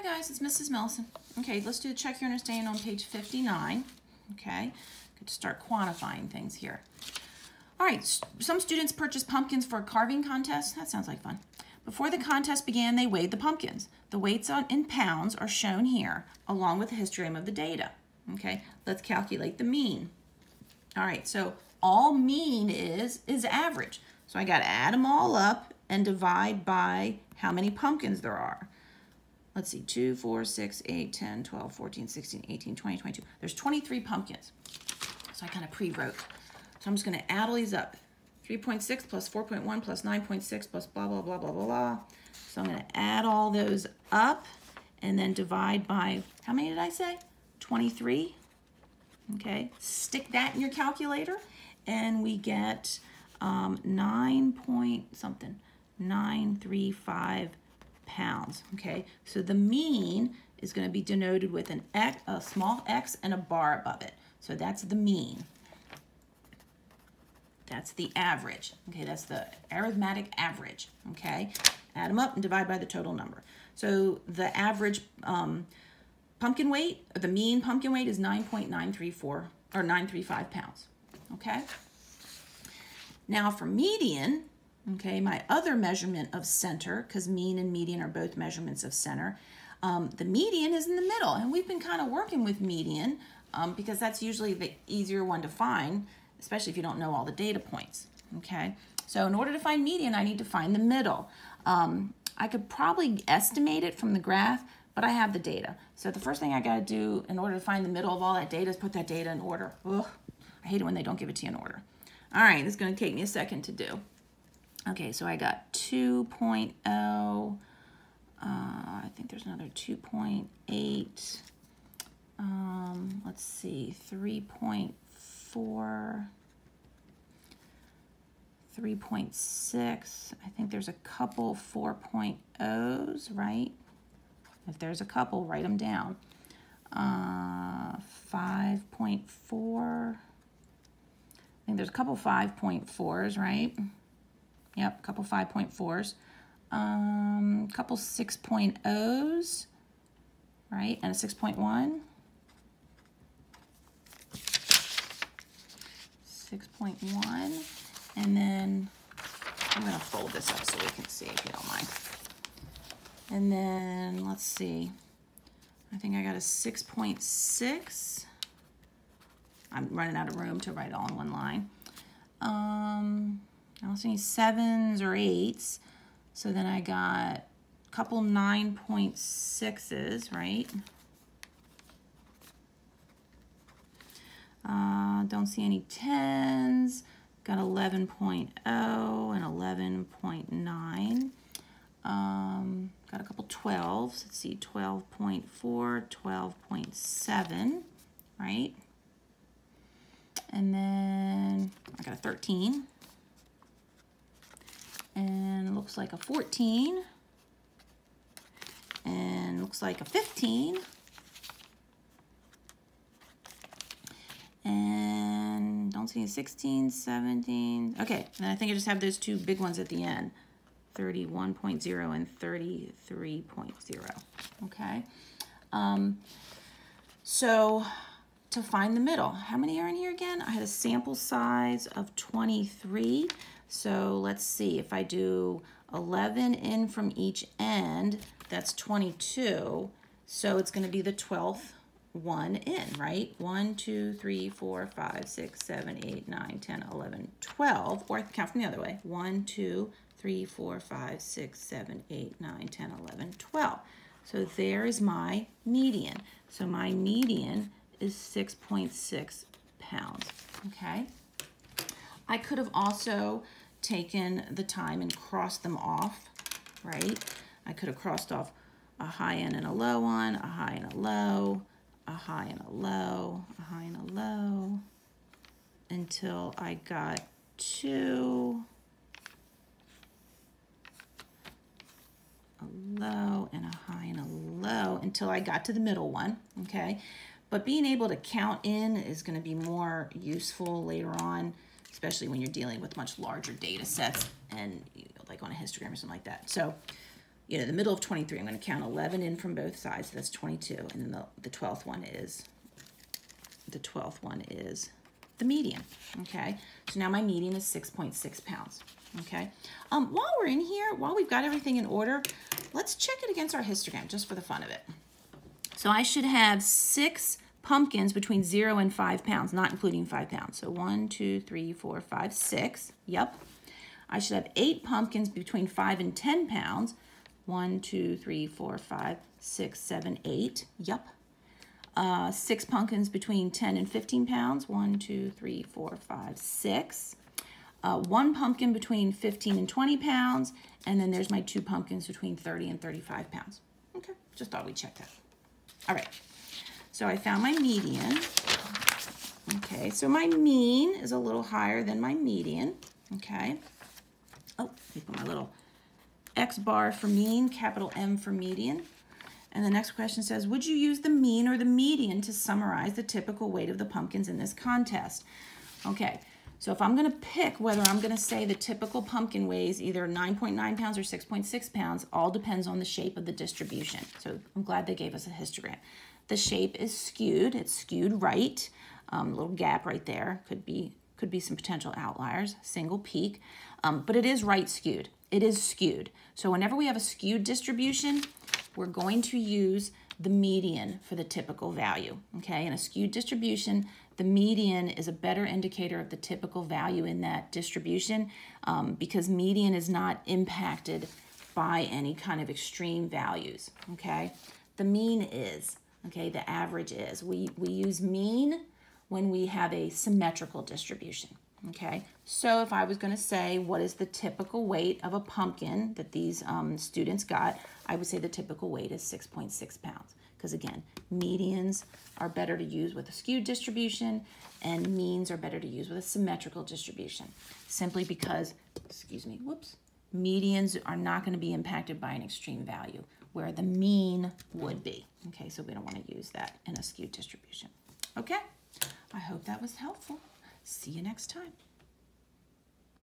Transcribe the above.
Hi guys, it's Mrs. Milleson. Okay, let's do the check your understanding on page 59. Okay, good to start quantifying things here. All right, some students purchased pumpkins for a carving contest. That sounds like fun. Before the contest began, they weighed the pumpkins. The weights on, in pounds are shown here, along with the histogram of the data. Okay, let's calculate the mean. All right, so all mean is, is average. So I got to add them all up and divide by how many pumpkins there are. Let's see, 2, 4, 6, 8, 10, 12, 14, 16, 18, 20, 22. There's 23 pumpkins. So I kind of pre-wrote. So I'm just going to add all these up. 3.6 plus 4.1 plus 9.6 plus blah, blah, blah, blah, blah, blah. So I'm going to add all those up and then divide by, how many did I say? 23. Okay, stick that in your calculator and we get um, 9 point something, 935 pounds. Okay, so the mean is going to be denoted with an x, a small x and a bar above it. So that's the mean. That's the average. Okay, that's the arithmetic average. Okay, add them up and divide by the total number. So the average um, pumpkin weight, or the mean pumpkin weight is 9.934 or 935 pounds. Okay. Now for median, okay, my other measurement of center, because mean and median are both measurements of center, um, the median is in the middle. And we've been kind of working with median um, because that's usually the easier one to find, especially if you don't know all the data points, okay? So in order to find median, I need to find the middle. Um, I could probably estimate it from the graph, but I have the data. So the first thing I gotta do in order to find the middle of all that data is put that data in order. Ugh, I hate it when they don't give it to you in order. All right, this is gonna take me a second to do. Okay, so I got 2.0, uh, I think there's another 2.8, um, let's see, 3.4, 3.6, I think there's a couple 4.0s, right? If there's a couple, write them down. Uh, 5.4, I think there's a couple 5.4s, right? Yep, a couple 5.4s. Um, couple 6.0s, right? And a 6.1. 6.1. And then I'm going to fold this up so we can see if you don't mind. And then let's see. I think I got a 6.6. I'm running out of room to write all in one line. Um, I don't see any sevens or eights. So then I got a couple 9.6s, right? Uh, don't see any 10s. Got 11.0 and 11.9. Um, got a couple 12s. Let's see, 12.4, 12.7, right? And then I got a 13 and looks like a 14 and looks like a 15 and don't see a 16 17 okay and I think I just have those two big ones at the end. 31.0 and 33.0 okay um, so to find the middle how many are in here again? I had a sample size of 23 so let's see, if I do 11 in from each end, that's 22. So it's gonna be the 12th one in, right? 1, 2, 3, 4, 5, 6, 7, 8, 9, 10, 11, 12. Or I can count from the other way. 1, 2, 3, 4, 5, 6, 7, 8, 9, 10, 11, 12. So there is my median. So my median is 6.6 pounds, okay? I could have also taken the time and crossed them off, right? I could have crossed off a high end and a low one, a high and a low, a high and a low, a high and a low, until I got to a low and a high and a low until I got to the middle one, okay? But being able to count in is gonna be more useful later on especially when you're dealing with much larger data sets and you know, like on a histogram or something like that. So you know, the middle of 23, I'm going to count 11 in from both sides. So that's 22. And then the, the 12th one is, the 12th one is the median. Okay. So now my median is 6.6 pounds. Okay. Um, while we're in here, while we've got everything in order, let's check it against our histogram just for the fun of it. So I should have six pumpkins between zero and five pounds, not including five pounds. So one, two, three, four, five, six. Yep. I should have eight pumpkins between five and 10 pounds. One, two, three, four, five, six, seven, eight. Yep. Uh, six pumpkins between 10 and 15 pounds. One, two, three, four, five, six. Uh, one pumpkin between 15 and 20 pounds. And then there's my two pumpkins between 30 and 35 pounds. Okay, just thought we'd check that. All right, so I found my median. Okay, so my mean is a little higher than my median. Okay. Oh, my little X bar for mean, capital M for median. And the next question says, would you use the mean or the median to summarize the typical weight of the pumpkins in this contest? Okay, so if I'm gonna pick whether I'm gonna say the typical pumpkin weighs either 9.9 .9 pounds or 6.6 pounds, all depends on the shape of the distribution. So I'm glad they gave us a histogram. The shape is skewed, it's skewed right, um, little gap right there, could be, could be some potential outliers, single peak, um, but it is right skewed. It is skewed. So whenever we have a skewed distribution, we're going to use the median for the typical value, okay? In a skewed distribution, the median is a better indicator of the typical value in that distribution um, because median is not impacted by any kind of extreme values, okay? The mean is, okay, the average is. We, we use mean when we have a symmetrical distribution, okay? So if I was gonna say what is the typical weight of a pumpkin that these um, students got, I would say the typical weight is 6.6 .6 pounds because again, medians are better to use with a skewed distribution and means are better to use with a symmetrical distribution, simply because, excuse me, whoops, medians are not going to be impacted by an extreme value, where the mean would be. Okay, so we don't want to use that in a skewed distribution. Okay, I hope that was helpful. See you next time.